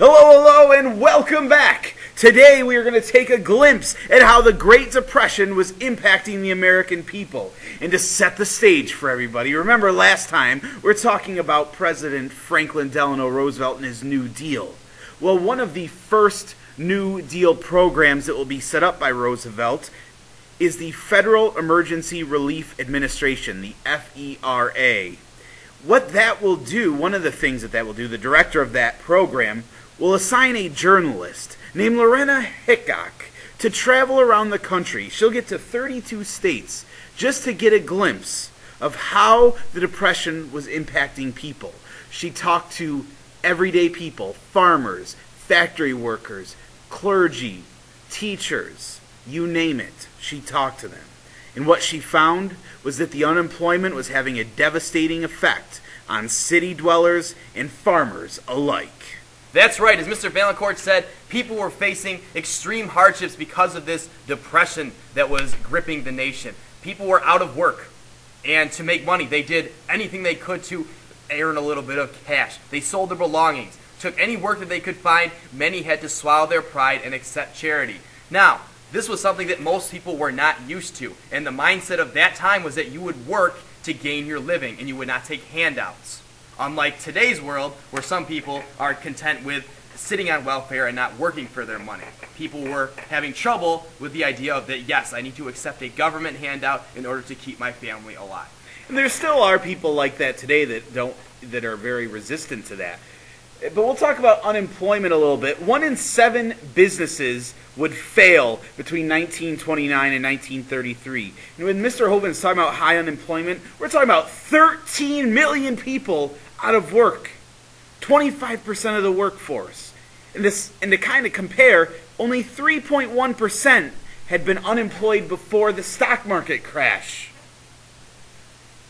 Hello, hello, and welcome back! Today we are going to take a glimpse at how the Great Depression was impacting the American people. And to set the stage for everybody, remember last time we are talking about President Franklin Delano Roosevelt and his New Deal. Well, one of the first New Deal programs that will be set up by Roosevelt is the Federal Emergency Relief Administration, the FERA. What that will do, one of the things that that will do, the director of that program will assign a journalist named Lorena Hickok to travel around the country. She'll get to 32 states just to get a glimpse of how the Depression was impacting people. She talked to everyday people, farmers, factory workers, clergy, teachers, you name it. She talked to them. And what she found was that the unemployment was having a devastating effect on city dwellers and farmers alike. That's right, as Mr. Vaillancourt said, people were facing extreme hardships because of this depression that was gripping the nation. People were out of work, and to make money, they did anything they could to earn a little bit of cash. They sold their belongings, took any work that they could find. Many had to swallow their pride and accept charity. Now, this was something that most people were not used to, and the mindset of that time was that you would work to gain your living and you would not take handouts. Unlike today's world, where some people are content with sitting on welfare and not working for their money. People were having trouble with the idea of that, yes, I need to accept a government handout in order to keep my family alive. And there still are people like that today that don't that are very resistant to that. Eh, but we'll talk about unemployment a little bit. One in seven businesses would fail between 1929 and 1933. And when Mr. Hoven's talking about high unemployment, we're talking about 13 million people out of work. 25% of the workforce. And, this, and to kind of compare, only 3.1% had been unemployed before the stock market crash.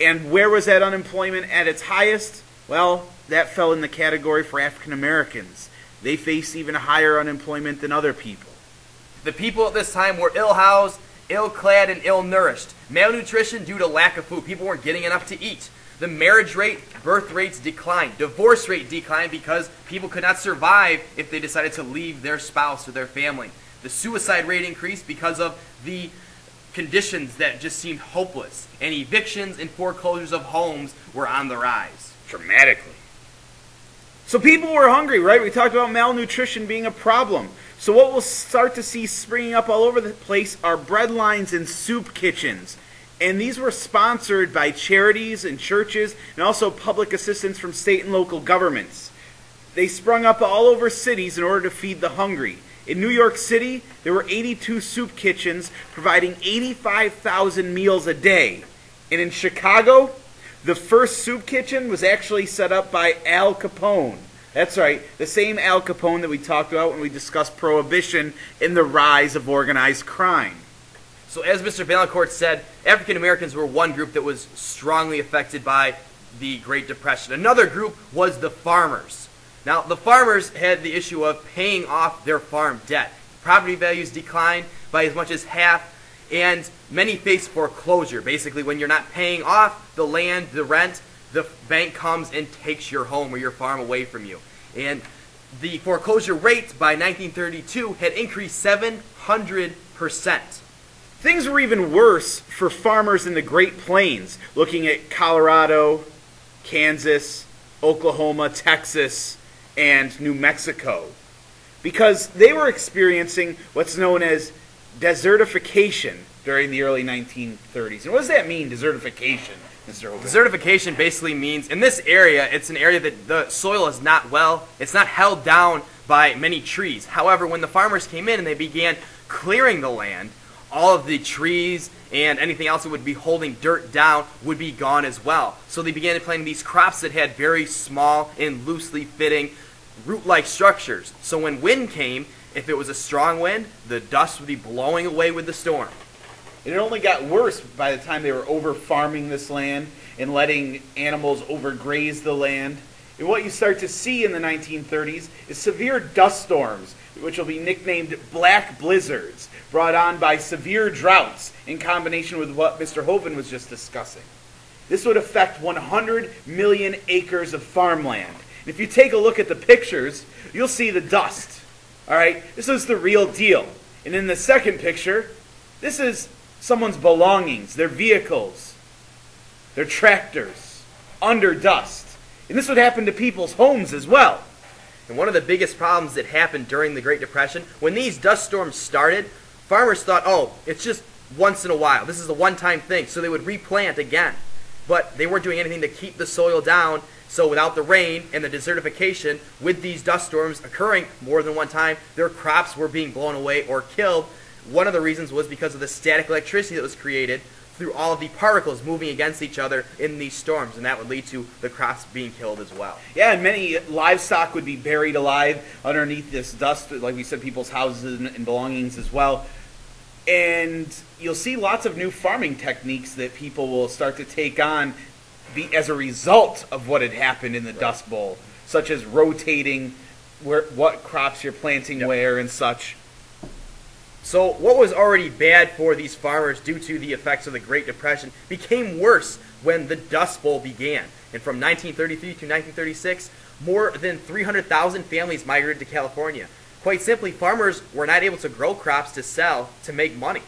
And where was that unemployment at its highest? Well, that fell in the category for African Americans. They faced even higher unemployment than other people. The people at this time were ill housed, ill clad, and ill nourished. Malnutrition due to lack of food. People weren't getting enough to eat. The marriage rate, birth rates declined. Divorce rate declined because people could not survive if they decided to leave their spouse or their family. The suicide rate increased because of the conditions that just seemed hopeless. And evictions and foreclosures of homes were on the rise. Dramatically. So people were hungry, right? We talked about malnutrition being a problem. So what we'll start to see springing up all over the place are bread lines and soup kitchens. And these were sponsored by charities and churches and also public assistance from state and local governments. They sprung up all over cities in order to feed the hungry. In New York City, there were 82 soup kitchens providing 85,000 meals a day. And in Chicago, the first soup kitchen was actually set up by Al Capone. That's right, the same Al Capone that we talked about when we discussed prohibition and the rise of organized crime. So, as Mr. Vaillancourt said, African Americans were one group that was strongly affected by the Great Depression. Another group was the farmers. Now, the farmers had the issue of paying off their farm debt. Property values declined by as much as half, and many face foreclosure. Basically, when you're not paying off the land, the rent, the bank comes and takes your home or your farm away from you. And the foreclosure rate by 1932 had increased 700%. Things were even worse for farmers in the Great Plains, looking at Colorado, Kansas, Oklahoma, Texas, and New Mexico, because they were experiencing what's known as desertification during the early 1930s. And what does that mean, desertification? Desertification basically means in this area, it's an area that the soil is not well, it's not held down by many trees. However, when the farmers came in and they began clearing the land, all of the trees and anything else that would be holding dirt down would be gone as well. So they began planting these crops that had very small and loosely fitting root-like structures. So when wind came, if it was a strong wind, the dust would be blowing away with the storm. And it only got worse by the time they were over farming this land and letting animals overgraze the land. And what you start to see in the 1930s is severe dust storms, which will be nicknamed black blizzards, brought on by severe droughts in combination with what Mr. Hoven was just discussing. This would affect 100 million acres of farmland. If you take a look at the pictures, you'll see the dust. All right, this is the real deal. And in the second picture, this is someone's belongings, their vehicles, their tractors, under dust. And this would happen to people's homes as well. And one of the biggest problems that happened during the Great Depression, when these dust storms started, farmers thought, oh, it's just once in a while. This is a one time thing. So they would replant again. But they weren't doing anything to keep the soil down. So without the rain and the desertification, with these dust storms occurring more than one time, their crops were being blown away or killed. One of the reasons was because of the static electricity that was created through all of the particles moving against each other in these storms, and that would lead to the crops being killed as well. Yeah, and many livestock would be buried alive underneath this dust, like we said, people's houses and belongings as well. And you'll see lots of new farming techniques that people will start to take on be, as a result of what had happened in the right. Dust Bowl, such as rotating where what crops you're planting yep. where and such. So, what was already bad for these farmers due to the effects of the Great Depression became worse when the Dust Bowl began. And from 1933 to 1936, more than 300,000 families migrated to California. Quite simply, farmers were not able to grow crops to sell to make money.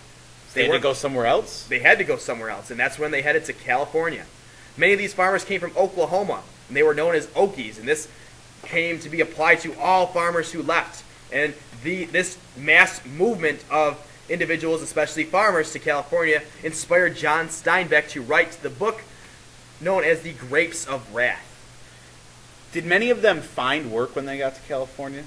They, they had to go somewhere else? They had to go somewhere else, and that's when they headed to California. Many of these farmers came from Oklahoma, and they were known as Okies, and this came to be applied to all farmers who left. And the, this mass movement of individuals, especially farmers, to California inspired John Steinbeck to write the book known as The Grapes of Wrath. Did many of them find work when they got to California?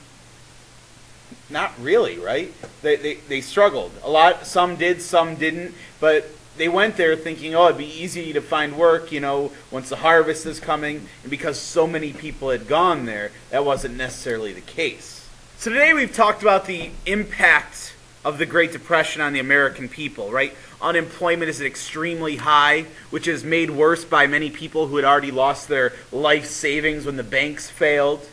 Not really, right? They, they, they struggled. A lot, some did, some didn't, but they went there thinking, oh, it'd be easy to find work, you know, once the harvest is coming. And because so many people had gone there, that wasn't necessarily the case. So today we've talked about the impact of the Great Depression on the American people, right? Unemployment is extremely high, which is made worse by many people who had already lost their life savings when the banks failed.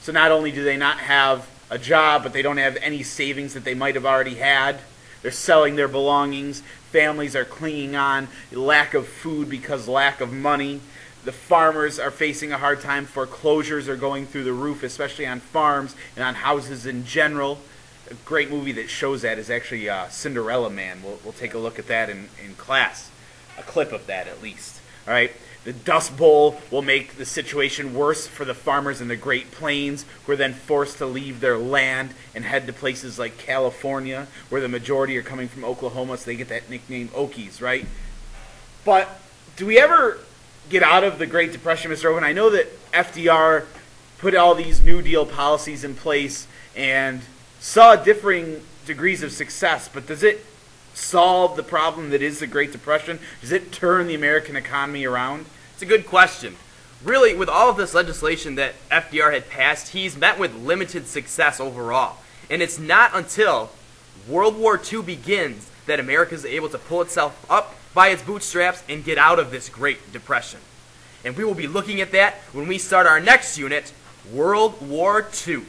So not only do they not have a job, but they don't have any savings that they might have already had. They're selling their belongings. Families are clinging on. Lack of food because lack of money. The farmers are facing a hard time. Foreclosures are going through the roof, especially on farms and on houses in general. A great movie that shows that is actually uh, Cinderella Man. We'll, we'll take a look at that in, in class. A clip of that, at least. All right. The Dust Bowl will make the situation worse for the farmers in the Great Plains, who are then forced to leave their land and head to places like California, where the majority are coming from Oklahoma, so they get that nickname Okies, right? But do we ever get out of the Great Depression, Mr. Hoven? I know that FDR put all these New Deal policies in place and saw differing degrees of success, but does it solve the problem that is the Great Depression? Does it turn the American economy around? It's a good question. Really, with all of this legislation that FDR had passed, he's met with limited success overall. And it's not until World War II begins that America is able to pull itself up by its bootstraps and get out of this Great Depression. And we will be looking at that when we start our next unit, World War II.